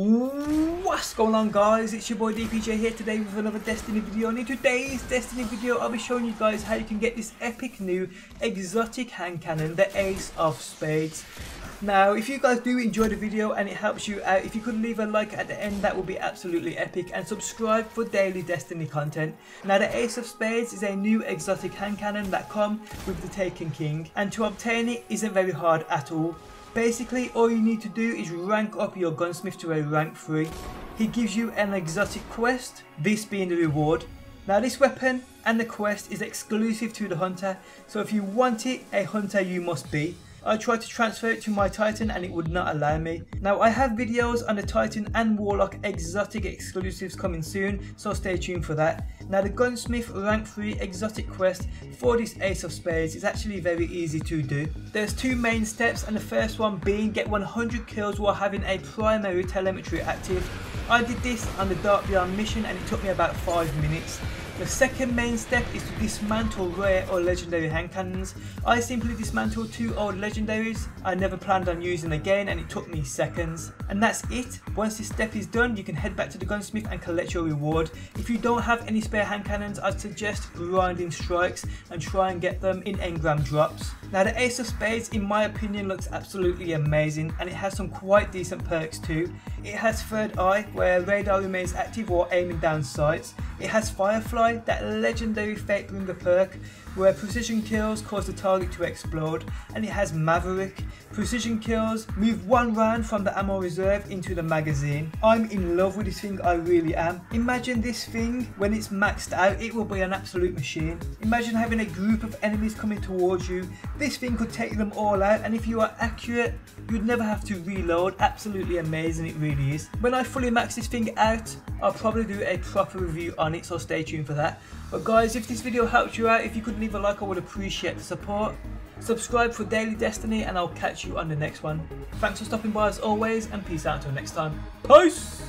What's going on guys, it's your boy DPJ here today with another Destiny video and in today's Destiny video I'll be showing you guys how you can get this epic new exotic hand cannon, the Ace of Spades. Now if you guys do enjoy the video and it helps you out, if you could leave a like at the end that would be absolutely epic and subscribe for daily Destiny content. Now the Ace of Spades is a new exotic hand cannon that come with the Taken King and to obtain it isn't very hard at all. Basically, all you need to do is rank up your gunsmith to a rank 3. He gives you an exotic quest, this being the reward. Now this weapon and the quest is exclusive to the hunter, so if you want it, a hunter you must be. I tried to transfer it to my Titan and it would not allow me. Now I have videos on the Titan and Warlock exotic exclusives coming soon, so stay tuned for that. Now the Gunsmith rank 3 exotic quest for this Ace of Spades is actually very easy to do. There's two main steps and the first one being get 100 kills while having a primary telemetry active. I did this on the Dark Beyond mission and it took me about 5 minutes. The second main step is to dismantle rare or legendary hand cannons. I simply dismantled two old legendaries I never planned on using again and it took me seconds. And that's it. Once this step is done you can head back to the gunsmith and collect your reward. If you don't have any spare hand cannons I'd suggest grinding strikes and try and get them in engram drops. Now the Ace of Spades in my opinion looks absolutely amazing and it has some quite decent perks too. It has third eye where radar remains active while aiming down sights. It has Firefly, that legendary Fatebringer perk where precision kills cause the target to explode and it has Maverick. Precision kills move one round from the ammo reserve into the magazine. I'm in love with this thing, I really am. Imagine this thing when it's maxed out, it will be an absolute machine. Imagine having a group of enemies coming towards you. This thing could take them all out and if you are accurate, you'd never have to reload. Absolutely amazing, it really is. When I fully max this thing out, I'll probably do a proper review on it, so stay tuned for that. But guys, if this video helped you out, if you could leave a like, I would appreciate the support. Subscribe for Daily Destiny and I'll catch you on the next one. Thanks for stopping by as always and peace out until next time. Peace!